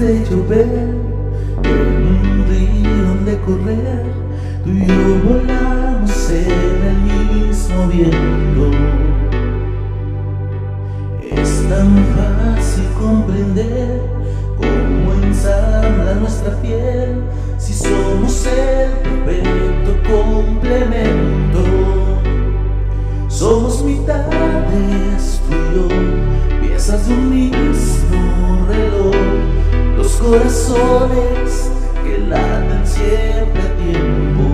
de llover, en un río donde correr, tú y yo volamos en el mismo viento. Es tan fácil comprender cómo ensambla nuestra piel corazones que laten siempre a tiempo.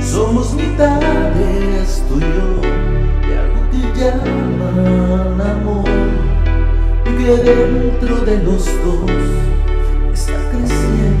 Somos mitades, tú y algo que llaman amor, y que dentro de los dos está creciendo.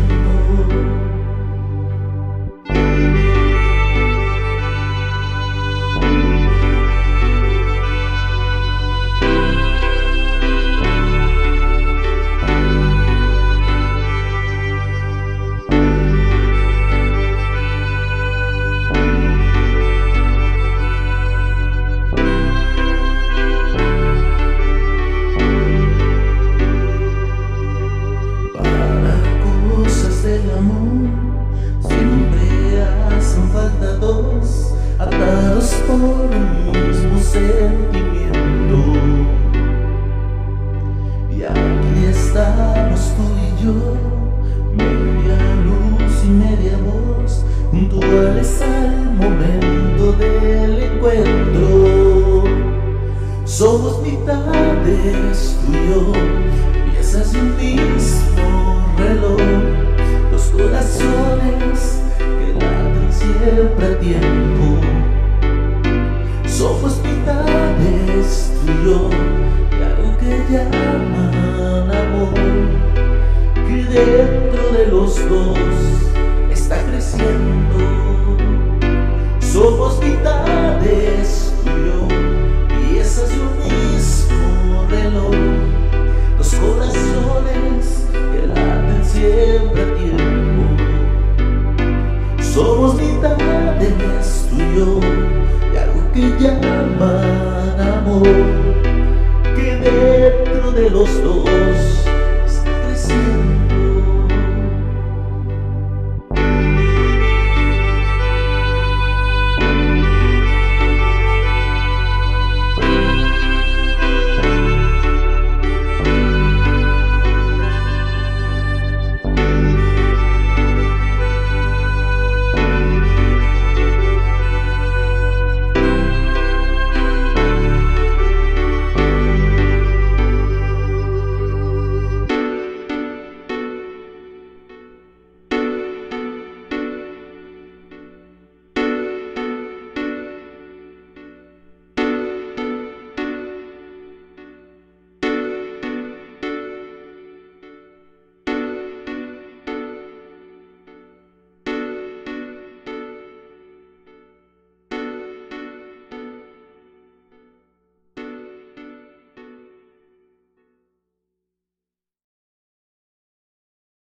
Hacen falta dos atados por un mismo sentimiento. Y aquí estamos tú y yo, media luz y media voz, puntuales al momento del encuentro. Somos mitades tú y yo, piezas de tiempo. Somos mitades tú y yo, de algo que llaman amor, que dentro de los dos está creciendo. Somos mitades